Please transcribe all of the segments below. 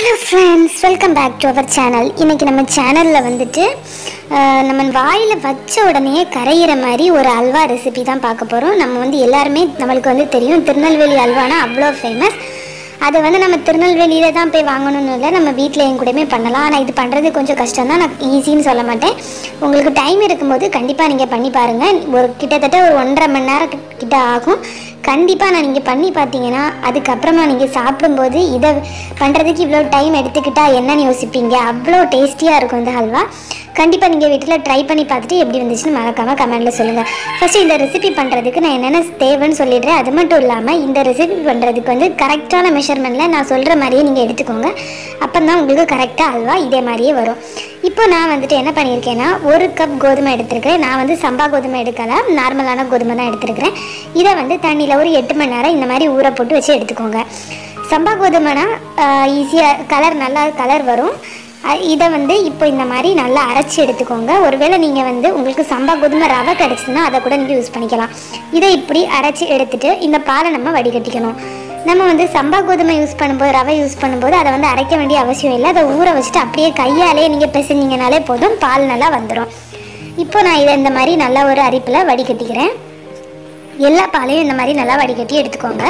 Hello friends welcome back to our channel இன்றைக்கி நம்ம சேனலில் வந்துட்டு நம்ம வாயில் வச்ச உடனே கரையிற மாதிரி ஒரு அல்வா ரெசிபி தான் பார்க்க போகிறோம் நம்ம வந்து எல்லாருமே நம்மளுக்கு வந்து தெரியும். திருநெல்வேலி அல்வானா அவ்வளோ ஃபேமஸ் அதை வந்து நம்ம திருநெல்வேலியில் தான் போய் வாங்கணும்னு இல்லை நம்ம வீட்டில் என் கூடயுமே பண்ணலாம். ஆனால் இது பண்ணுறது கொஞ்சம் கஷ்டம் தான் நான் ஈஸின்னு சொல்ல மாட்டேன். உங்களுக்கு டைம் இருக்கும்போது கண்டிப்பாக நீங்கள் பண்ணி பாருங்கள் ஒரு கிட்டத்தட்ட ஒரு ஒன்றரை மணி நேரம் கிட்ட ஆகும். கண்டிப்பாக நான் நீங்கள் பண்ணி பார்த்தீங்கன்னா அதுக்கப்புறமா நீங்கள் சாப்பிடும்போது இதை பண்ணுறதுக்கு இவ்வளோ டைம் எடுத்துக்கிட்டால் என்னன்னு யோசிப்பீங்க? அவ்வளோ டேஸ்டியாக இருக்கும் இந்த ஹல்வா. கண்டிப்பாக நீங்கள் வீட்டில் ட்ரை பண்ணி பார்த்துட்டு எப்படி வந்துச்சுன்னு மறக்காமல் கமெண்ட்டில் சொல்லுங்கள் ஃபஸ்ட்டு இந்த ரெசிபி பண்ணுறதுக்கு நான் என்னென்ன தேவைன்னு சொல்லிடுறேன். அது மட்டும் இல்லாமல் இந்த ரெசிபி பண்ணுறதுக்கு வந்து கரெக்டான மெஷர்மெண்ட்டில் நான் சொல்கிற மாதிரியே நீங்கள் எடுத்துக்கோங்க. அப்போ தான் உங்களுக்கு கரெக்டாக அல்வா இதே மாதிரியே வரும். இப்போ நான் வந்துட்டு என்ன பண்ணியிருக்கேன்னா ஒரு கப் கோதுமை எடுத்திருக்கிறேன். நான் வந்து சம்பா கோதுமை எடுக்கலாம் நார்மலான கோதுமை தான் எடுத்திருக்கிறேன். இதை வந்து தண்ணியில் ஒரு எட்டு மணி நேரம் இந்த மாதிரி ஊற போட்டு வச்சு எடுத்துக்கோங்க. சம்பா கோதுமைனா ஈஸியாக கலர் நல்லா கலர் வரும். இதை வந்து இப்போ இந்த மாதிரி நல்லா அரைச்சி எடுத்துக்கோங்க. ஒருவேளை நீங்கள் வந்து உங்களுக்கு சம்பா கோதுமை ரவை கிடச்சிதுன்னா அதை கூட நீங்கள் யூஸ் பண்ணிக்கலாம். இதை இப்படி அரைச்சி எடுத்துட்டு இந்த பாலை நம்ம வடிகட்டிக்கணும். நம்ம வந்து சம்பா கோதுமை யூஸ் பண்ணும்போது ரவை யூஸ் பண்ணும்போது அதை வந்து அரைக்க வேண்டிய அவசியம் இல்லை. அதை ஊற வச்சுட்டு அப்படியே கையாலே நீங்கள் பிசைஞ்சிங்கனாலே போதும். பால் நல்லா வந்துடும் இப்போ நான் இதை இந்த மாதிரி நல்லா ஒரு அரிப்பில் வடிகட்டிக்கிறேன். எல்லா பாலையும் இந்த மாதிரி நல்லா வடிகட்டி எடுத்துக்கோங்க.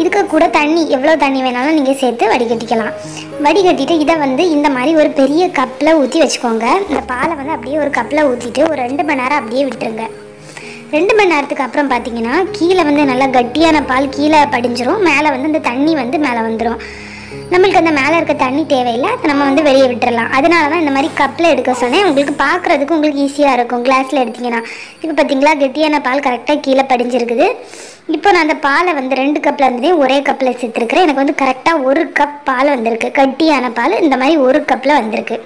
இதுக்கு கூட தண்ணி எவ்வளோ தண்ணி வேணாலும் நீங்கள் சேர்த்து வடிகட்டிக்கலாம். வடிகட்டிட்டு இதை வந்து இந்த மாதிரி ஒரு பெரிய கப்பில் ஊற்றி வச்சுக்கோங்க. இந்த பாலை வந்து அப்படியே ஒரு கப்பில் ஊற்றிட்டு ஒரு ரெண்டு மணி நேரம் அப்படியே விட்டுருங்க. ரெண்டு மணி நேரத்துக்கு அப்புறம் பார்த்தீங்கன்னா கீழே வந்து நல்லா கட்டியான பால் கீழே படிஞ்சிரும். மேலே வந்து இந்த தண்ணி வந்து மேலே வந்துடும் நம்மளுக்கு அந்த மேலே இருக்க தண்ணி தேவையில்லை. அதை நம்ம வந்து வெளியே விட்டுறலாம். அதனால தான் இந்த மாதிரி கப்பில் எடுக்க சொன்னேன். உங்களுக்கு பார்க்குறதுக்கு உங்களுக்கு ஈஸியாக இருக்கும். கிளாஸில் எடுத்திங்கன்னா. இப்போ பார்த்தீங்களா கெட்டியான பால் கரெக்டாக கீழே படிஞ்சிருக்குது. இப்போ நான் அந்த பாலை வந்து ரெண்டு கப்பில் இருந்ததே ஒரே கப்பில் சேர்த்துருக்குறேன். எனக்கு வந்து கரெக்டாக ஒரு கப் பால் வந்திருக்கு. கட்டியான பால் இந்த மாதிரி ஒரு கப்பில் வந்திருக்கு.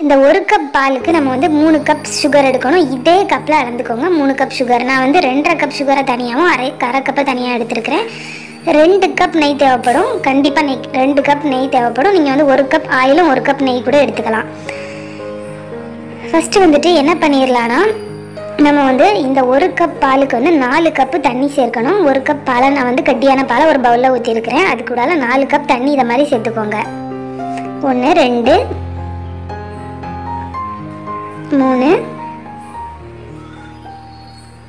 இந்த ஒரு கப் பாலுக்கு நம்ம வந்து மூணு கப் சுகர் எடுக்கணும். இதே கப்பில் அளந்துக்கோங்க. மூணு கப் சுகர் நான் வந்து ரெண்டரை கப் சுகரை தனியாகவும் அரை அரை கப்பை தனியாக எடுத்துருக்கிறேன். ரெண்டு கப் நெய் தேவைப்படும். கண்டிப்பாக நெய் ரெண்டு கப் நெய் தேவைப்படும். நீங்கள் வந்து ஒரு கப் ஆயிலும் ஒரு கப் நெய் கூட எடுத்துக்கலாம். ஃபஸ்ட்டு வந்துட்டு என்ன பண்ணிடலான்னா நம்ம வந்து இந்த ஒரு கப் பாலுக்கு வந்து நாலு கப்பு தண்ணி சேர்க்கணும். ஒரு கப் பாலை நான் வந்து கட்டியான பாலை ஒரு பவுலில் ஊற்றிருக்கிறேன் அது கூட நாலு கப் தண்ணி இதை மாதிரி சேர்த்துக்கோங்க. ஒன்று ரெண்டு மூணு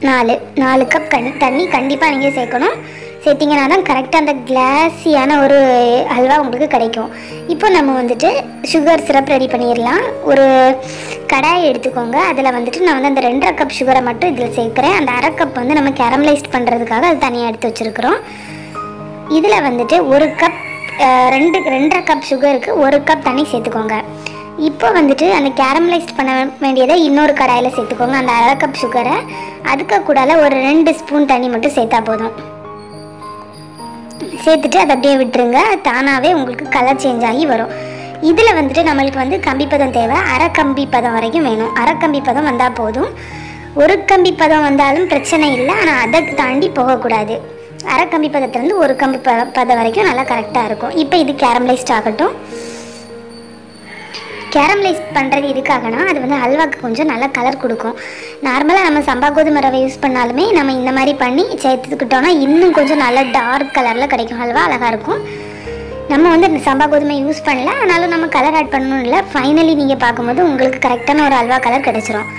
நாலு. நாலு கப் கண் தண்ணி கண்டிப்பாக நீங்கள் சேர்க்கணும். சேர்த்திங்கன்னா தான் கரெக்டாக அந்த கிளாஸியான ஒரு அல்வா உங்களுக்கு கிடைக்கும். இப்போ நம்ம வந்துட்டு சுகர் சிரப் ரெடி பண்ணிடலாம் ஒரு கடாயை எடுத்துக்கோங்க. அதில் வந்துட்டு நான் வந்து அந்த ரெண்டரை கப் சுகரை மட்டும் இதில் சேர்க்குறேன். அந்த அரை கப் வந்து நம்ம கேரமலைஸ்ட் பண்ணுறதுக்காக அது தனியாக எடுத்து வச்சுருக்குறோம். இதில் வந்துட்டு ஒரு கப் ரெண்டு ரெண்டரை கப் சுகருக்கு ஒரு கப் தண்ணி சேர்த்துக்கோங்க. இப்போ வந்துட்டு அந்த கேரமலைஸ்ட் பண்ண வேண்டியதை இன்னொரு கடாயில் சேர்த்துக்கோங்க. அந்த அரை கப் சுகரை அதுக்கு கூடால ஒரு ரெண்டு ஸ்பூன் தண்ணி மட்டும் சேர்த்தா போதும். சேர்த்துட்டு அதை அப்படியே விட்டுருங்க. தானாகவே உங்களுக்கு கலர் சேஞ்ச் ஆகி வரும். இதில் வந்துட்டு நம்மளுக்கு வந்து கம்பி பதம் தேவை. அரை கம்பி பதம் வரைக்கும் வேணும். அரை கம்பி பதம் வந்தால் போதும். ஒரு கம்பி பதம் வந்தாலும் பிரச்சனை இல்லை. ஆனால் அதை தாண்டி போகக்கூடாது. அரை கம்பி பதத்துலேருந்து ஒரு கம்பி ப பதம் வரைக்கும் நல்லா கரெக்டாக இருக்கும். இப்போ இது கேரமலைஸ்ட் ஆகட்டும். கேரமலைஸ் பண்ணுறது எதுக்காகனா அது வந்து அல்வாக்கு கொஞ்சம் நல்ல கலர் கொடுக்கும். நார்மலாக நம்ம சம்பா கோதுமை ரவை யூஸ் பண்ணாலுமே நம்ம இந்த மாதிரி பண்ணி சேர்த்துக்கிட்டோம்னா இன்னும் கொஞ்சம் நல்ல டார்க் கலரில் கிடைக்கும். அல்வா அழகாக இருக்கும். நம்ம வந்து இந்த சம்பா கோதுமை யூஸ் பண்ணல ஆனாலும் நம்ம கலர் ஆட் பண்ணணும் இல்லை. ஃபைனலி நீங்கள் பார்க்கும்போது உங்களுக்கு கரெக்டான ஒரு அல்வா கலர் கிடைச்சிரும்.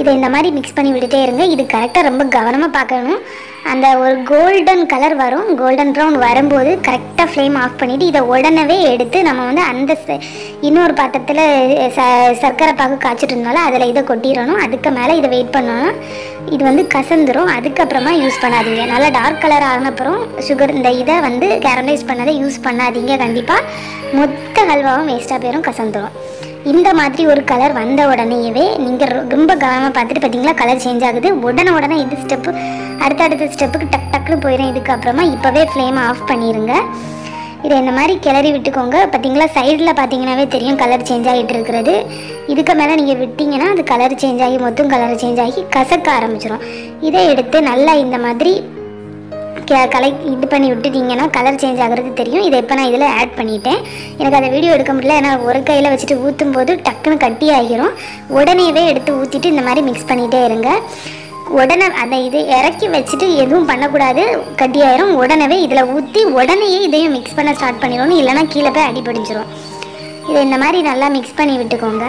இதை இந்த மாதிரி மிக்ஸ் பண்ணி விட்டுட்டே இருங்க. இது கரெக்டாக ரொம்ப கவனமாக பார்க்கணும். அந்த ஒரு கோல்டன் கலர் வரும். கோல்டன் ப்ரௌன் வரும்போது கரெக்டாக ஃப்ளேம் ஆஃப் பண்ணிவிட்டு இதை உடனே எடுத்து நம்ம வந்து அந்த இன்னொரு பாத்திரத்தில் ச சர்க்கரை பாகு காய்ச்சிட்டு இருந்தாலும் அதில் இதை கொட்டிடணும். அதுக்கு மேலே இதை வெயிட் பண்ணணும். இது வந்து கசந்துரும். அதுக்கப்புறமா யூஸ் பண்ணாதீங்க. நல்லா டார்க் கலர் ஆனப்புறம் சுகர் இந்த இதை வந்து கேரமலைஸ் பண்ணதை யூஸ் பண்ணாதீங்க கண்டிப்பாக மொத்த ஹல்வாவும் வேஸ்ட்டாக போயிடும் கசந்துரும். இந்த மாதிரி ஒரு கலர் வந்த உடனேயவே நீங்கள் ரொம்ப கவனமாக பார்த்துட்டு பார்த்தீங்களா கலர் சேஞ்ச் ஆகுது. உடனே உடனே இது ஸ்டெப்பு அடுத்தடுத்த ஸ்டெப்புக்கு டக் டக்குன்னு போயிடும் இதுக்கப்புறமா இப்போவே ஃப்ளேமை ஆஃப் பண்ணிடுங்க இதை இந்த மாதிரி கிளறி விட்டுக்கோங்க. பார்த்தீங்களா சைடில் பார்த்தீங்கன்னாவே தெரியும் கலர் சேஞ்ச் ஆகிட்டு இருக்கிறது. இதுக்கு மேலே நீங்கள் விட்டிங்கன்னா அது கலர் சேஞ்ச் ஆகி மொத்தம் கலர் சேஞ்ச் ஆகி கசக்க ஆரம்பிச்சிடும் இதை எடுத்து நல்லா இந்த மாதிரி கே- கலை இது பண்ணி விட்டுட்டிங்கன்னா கலர் சேஞ்ச் ஆகிறது தெரியும். இதை இப்போ நான் இதில் ஆட் பண்ணிட்டேன். எனக்கு அதை வீடியோ எடுக்க முடியல. ஏன்னா ஒரு கையில் வச்சுட்டு ஊற்றும் போது டக்குன்னு கட்டி ஆகிரும். உடனேவே எடுத்து ஊற்றிட்டு இந்த மாதிரி மிக்ஸ் பண்ணிகிட்டே இருங்க. உடனே அதை இது இறக்கி வச்சுட்டு எதுவும் பண்ணக்கூடாது. கட்டியாயிரும் உடனே இதில் ஊற்றி உடனேயே இதையும் மிக்ஸ் பண்ண ஸ்டார்ட் பண்ணிடணும். இல்லைன்னா கீழே போய் அடிபடிஞ்சிரும் இதை இந்த மாதிரி நல்லா மிக்ஸ் பண்ணி விட்டுக்கோங்க.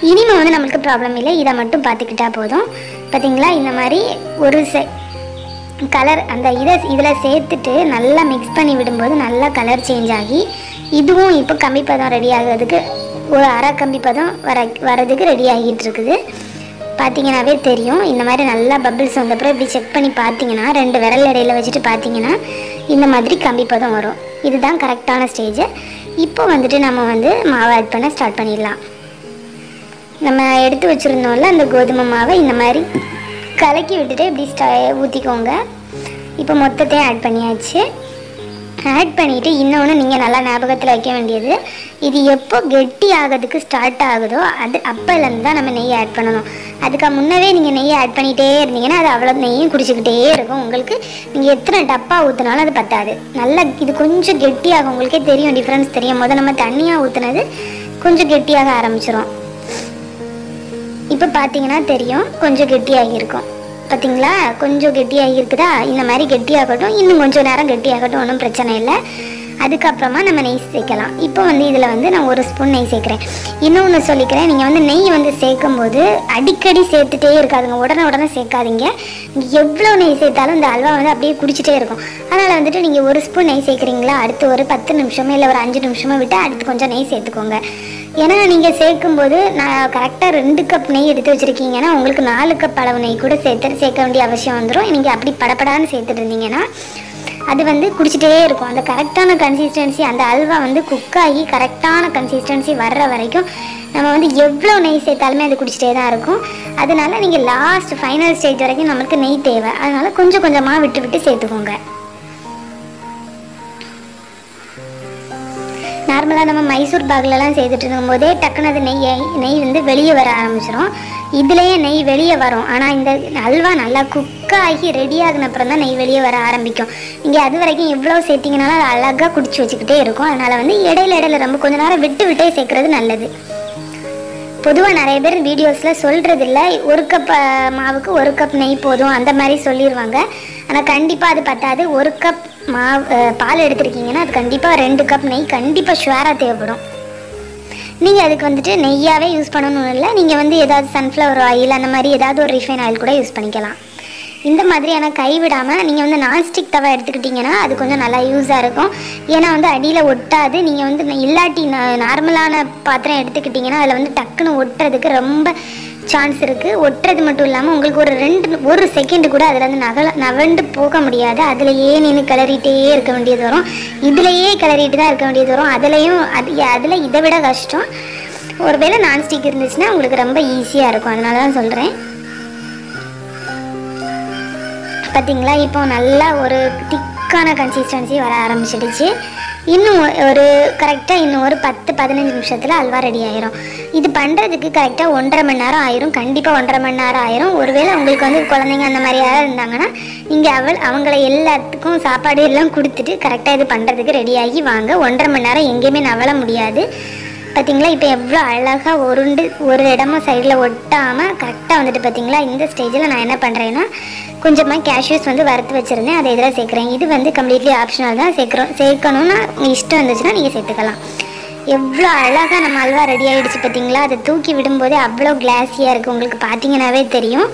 இனிமே வந்து நம்மளுக்கு ப்ராப்ளம் இல்லை. இதை மட்டும் பார்த்துக்கிட்டா போதும். பார்த்தீங்களா இந்த மாதிரி ஒரு செ கலர் அந்த இதை இதில் சேர்த்துட்டு நல்லா மிக்ஸ் பண்ணி விடும்போது நல்லா கலர் சேஞ்ச் ஆகி இதுவும் இப்போ கம்பி பதம் ரெடி ஆகிறதுக்கு ஒரு அரை கம்பி பதம் வர வரதுக்கு ரெடி ஆகிட்டு இருக்குது. பார்த்தீங்கன்னாவே தெரியும். இந்த மாதிரி நல்லா பபிள்ஸ் வந்தப்பறம் இப்படி செக் பண்ணி பார்த்தீங்கன்னா ரெண்டு விரல் இடையில வச்சுட்டு பார்த்தீங்கன்னா இந்த மாதிரி கம்பி பதம் வரும். இதுதான் கரெக்டான ஸ்டேஜ் இப்போ வந்துட்டு நம்ம வந்து மாவு ஆட் பண்ண ஸ்டார்ட் பண்ணிடலாம். நம்ம எடுத்து வச்சுருந்தோம்ல அந்த கோதுமை மாவை இந்த மாதிரி கலக்கி விட்டுட்டு இப்படி ஸ்டா ஊற்றிக்கோங்க இப்போ மொத்தத்தையும் ஆட் பண்ணியாச்சு. ஆட் பண்ணிவிட்டு இன்னொன்று நீங்கள் நல்லா ஞாபகத்தில் வைக்க வேண்டியது. இது எப்போ கெட்டி ஆகிறதுக்கு ஸ்டார்ட் ஆகுதோ அது அப்போலேருந்து தான் நம்ம நெய் ஆட் பண்ணணும். அதுக்கு முன்னவே நீங்கள் நெய் ஆட் பண்ணிகிட்டே இருந்தீங்கன்னா அது அவ்வளோ நெய்யும் குடிச்சிக்கிட்டே இருக்கும். உங்களுக்கு நீங்கள் எத்தனை டப்பா ஊற்றினாலும் அது பத்தாது. நல்லா இது கொஞ்சம் கெட்டியாகும் உங்களுக்கே தெரியும் டிஃப்ரென்ஸ் தெரியும். போது நம்ம தண்ணியாக ஊற்றுனது கொஞ்சம் கெட்டியாக ஆரம்பிச்சிடும் இப்போ பார்த்தீங்கன்னா தெரியும் கொஞ்சம் கெட்டியாகியிருக்கும். பார்த்தீங்களா கொஞ்சம் கெட்டியாக இருக்குதா இந்த மாதிரி கெட்டியாகட்டும் இன்னும் கொஞ்சம் நேரம் கெட்டியாகட்டும் ஒன்றும் பிரச்சனை இல்லை. அதுக்கப்புறமா நம்ம நெய் சேர்க்கலாம். இப்போ வந்து இதில் வந்து நான் ஒரு ஸ்பூன் நெய் சேர்க்குறேன். இன்னொன்று சொல்லிக்கிறேன் நீங்கள் வந்து நெய் வந்து சேர்க்கும் போது அடிக்கடி சேர்த்துட்டே இருக்காதுங்க. உடனே உடனே சேர்க்காதீங்க. எவ்வளோ நெய் சேர்த்தாலும் இந்த அல்வா வந்து அப்படியே குடிச்சிட்டே இருக்கும். அதனால் வந்துட்டு நீங்கள் ஒரு ஸ்பூன் நெய் சேர்க்குறீங்களா? அடுத்து ஒரு பத்து நிமிஷமோ இல்லை ஒரு அஞ்சு நிமிஷமோ விட்டு அடுத்து கொஞ்சம் நெய் சேர்த்துக்கோங்க. ஏன்னா நீங்கள் சேர்க்கும்போது நான் கரெக்டாக ரெண்டு கப் நெய் எடுத்து வச்சுருக்கீங்கன்னா உங்களுக்கு நாலு கப் அளவு நெய் கூட சேர்த்து சேர்க்க வேண்டிய அவசியம் வந்துடும் நீங்கள் அப்படி படப்படான்னு சேர்த்துட்டு இருந்தீங்கன்னா அது வந்து குடிச்சிட்டே இருக்கும். அந்த கரெக்டான கன்சிஸ்டன்சி அந்த அல்வா வந்து குக் ஆகி கரெக்டான கன்சிஸ்டன்சி வர்ற வரைக்கும் நம்ம வந்து எவ்வளோ நெய் சேர்த்தாலுமே அது குடிச்சிட்டே தான் இருக்கும். அதனால நீங்கள் லாஸ்ட் ஃபைனல் ஸ்டேஜ் வரைக்கும் நமக்கு நெய் தேவை. அதனால் கொஞ்சம் கொஞ்சமாக விட்டு விட்டு சேர்த்துக்கோங்க. நார்மலாக நம்ம மைசூர் பாகுலலாம் செய்துட்டு இருக்கும்போதே டக்குன்னு அது நெய் நெய் வந்து வெளியே வர ஆரம்பிச்சிடும் இதுலேயே நெய் வெளியே வரும். ஆனால் இந்த அல்வா நல்லா குக் ஆகி ரெடி ஆகினப்புறம் தான் நெய் வெளியே வர ஆரம்பிக்கும். நீங்கள் அது வரைக்கும் எவ்வளோ சேர்த்திங்கனாலும் அது அழகாக குடிச்சு வச்சுக்கிட்டே இருக்கும். அதனால் வந்து இடையில இடையில ரொம்ப கொஞ்ச நேரம் விட்டு விட்டே சேர்க்குறது நல்லது. பொதுவாக நிறைய பேர் வீடியோஸில் சொல்கிறது இல்லை ஒரு கப் மாவுக்கு ஒரு கப் நெய் போதும். அந்த மாதிரி சொல்லிடுவாங்க ஆனால் கண்டிப்பாக அது பத்தாது. ஒரு கப் மாவு பால் எடுத்திருக்கீங்கன்னா அது கண்டிப்பாக ரெண்டு கப் நெய் கண்டிப்பாக ஷுவராக தேவைப்படும். நீங்கள் அதுக்கு வந்துட்டு நெய்யாகவே யூஸ் பண்ணணும் இல்லை நீங்கள் வந்து ஏதாவது சன்ஃப்ளவர் ஆயில் அந்த மாதிரி ஏதாவது ஒரு ரிஃபைன் ஆயில் கூட யூஸ் பண்ணிக்கலாம். இந்த மாதிரியான கைவிடாமல் நீங்கள் வந்து நான்ஸ்டிக் தவா எடுத்துக்கிட்டிங்கன்னா அது கொஞ்சம் நல்லா யூஸாக இருக்கும். ஏன்னா வந்து அடியில் ஒட்டாது. நீங்கள் வந்து இல்லாட்டி நார்மலான பாத்திரம் எடுத்துக்கிட்டிங்கன்னா அதில் வந்து டக்குன்னு ஒட்டுறதுக்கு ரொம்ப சான்ஸ் இருக்குது ஒட்டுறது மட்டும் இல்லாமல் உங்களுக்கு ஒரு ரெண்டு ஒரு செகண்டு கூட அதில் வந்து நகல நவண்டு போக முடியாது. அதுலேயே நின்று கிளறிட்டே இருக்க வேண்டியது வரும். இதுலேயே கிளறிட்டு தான் இருக்க வேண்டியது வரும். அதுலேயும் அது அதில் இதை விட கஷ்டம். ஒருவேளை நான்ஸ்டிக் இருந்துச்சுன்னா உங்களுக்கு ரொம்ப ஈஸியாக இருக்கும். அதனால தான் சொல்கிறேன் பார்த்தீங்களா இப்போ நல்லா ஒரு திக்கான கன்சிஸ்டன்சி வர ஆரம்பிச்சிடுச்சு. இன்னும் ஒரு கரெக்டாக இன்னும் ஒரு பத்து பதினஞ்சு நிமிஷத்தில் அல்வா ரெடி ஆயிரும். இது பண்ணுறதுக்கு கரெக்டாக ஒன்றரை மணி நேரம் ஆயிரும். கண்டிப்பாக ஒன்றரை மணி நேரம் ஆயிரும். ஒருவேளை உங்களுக்கு வந்து குழந்தைங்க அந்த மாதிரி யாராவது இருந்தாங்கன்னா நீங்கள் அவள் அவங்கள எல்லாத்துக்கும் சாப்பாடு எல்லாம் கொடுத்துட்டு கரெக்டாக இது பண்ணுறதுக்கு ரெடியாகி வாங்க. ஒன்றரை மணி நேரம் எங்கேயுமே நவள முடியாது. பார்த்தீங்களா இப்போ எவ்வளோ அழகாக உருண்டு ஒரு இடமும் சைடில் ஒட்டாமல் கரெக்டாக வந்துட்டு பார்த்தீங்களா இந்த ஸ்டேஜில் நான் என்ன பண்ணுறேன்னா கொஞ்சமாக கேஷ்யூஸ் வந்து வறுத்து வச்சுருந்தேன். அதை இதில் சேர்க்குறேன். இது வந்து கம்ப்ளீட்லி ஆப்ஷனல் தான். சேர்க்குறோம். சேர்க்கணும்னா உங்க இஷ்டம் இருந்துச்சுன்னா நீங்கள் சேர்த்துக்கலாம். எவ்வளோ அழகாக நம்ம அல்வா ரெடி ஆகிடுச்சு பார்த்தீங்களா? அதை தூக்கி விடும்போதே அவ்வளோ கிளாஸியாக இருக்குது உங்களுக்கு பார்த்தீங்கன்னாவே தெரியும்.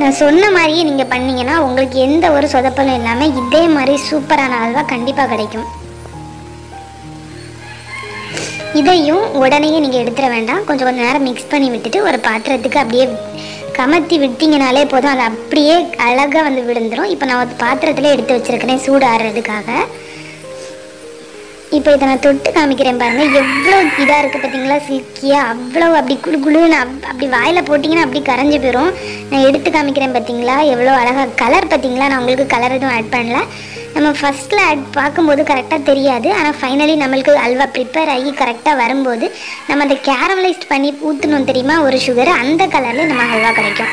நான் சொன்ன மாதிரியே நீங்கள் பண்ணீங்கன்னா உங்களுக்கு எந்த ஒரு சொதப்பலும் இல்லாமல் இதே மாதிரி சூப்பரான அல்வா கண்டிப்பாக கிடைக்கும். இதையும் உடனே நீங்கள் எடுத்துட வேண்டாம். கொஞ்சம் கொஞ்சம் நேரம் மிக்ஸ் பண்ணி விட்டுட்டு ஒரு பாத்திரத்துக்கு அப்படியே கமத்தி விட்டிங்கனாலே போதும். அது அப்படியே அழகாக வந்து விழுந்துரும். இப்போ நான் ஒரு பாத்திரத்தில் எடுத்து வச்சிருக்கிறேன் சூடாடுறதுக்காக இப்போ இதை நான் தொட்டு காமிக்கிறேன் பாருங்க. எவ்வளோ இதாக இருக்குது பார்த்தீங்களா சில்கியாக அவ்வளோ அப்படி குளு குளுன்னு அப் அப்படி வாயில் போட்டிங்கன்னா அப்படி கரைஞ்சு போயிடும் நான் எடுத்து காமிக்கிறேன் பார்த்தீங்களா எவ்வளோ அழகாக கலர் பார்த்தீங்களா நான் உங்களுக்கு கலர் எதுவும் ஆட் பண்ணல. நம்ம ஃபஸ்ட்டில் ஆட் பார்க்கும்போது கரெக்டாக தெரியாது. ஆனால் ஃபைனலி நம்மளுக்கு அல்வா ப்ரிப்பேர் ஆகி கரெக்டாக வரும்போது நம்ம அந்த கேரமலைஸ்ட் பண்ணி ஊற்றணும் தெரியுமா? ஒரு சுகர் அந்த கலரில் நம்ம அல்வா கிடைக்கும்.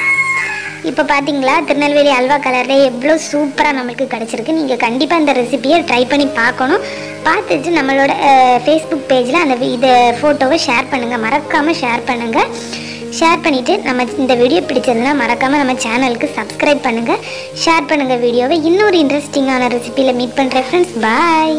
இப்போ பார்த்தீங்களா திருநெல்வேலி அல்வா கலரில் எவ்வளோ சூப்பராக நம்மளுக்கு கிடச்சிருக்கு. நீங்கள் கண்டிப்பாக இந்த ரெசிபியை ட்ரை பண்ணி பார்க்கணும். பார்த்துட்டு நம்மளோட ஃபேஸ்புக் பேஜில் அந்த வி- இதை ஃபோட்டோவை ஷேர் பண்ணுங்கள் மறக்காமல் ஷேர் பண்ணுங்கள் ஷேர் பண்ணிவிட்டு நம்ம இந்த வீடியோ பிடிச்சதுன்னா மறக்காமல் நம்ம சேனலுக்கு சப்ஸ்கிரைப் பண்ணுங்கள் ஷேர் பண்ணுங்கள் வீடியோவை இன்னொரு இன்ட்ரெஸ்டிங்கான ரெசிபியில் மீட் பண்ணுறேன் ஃப்ரெண்ட்ஸ் பாய்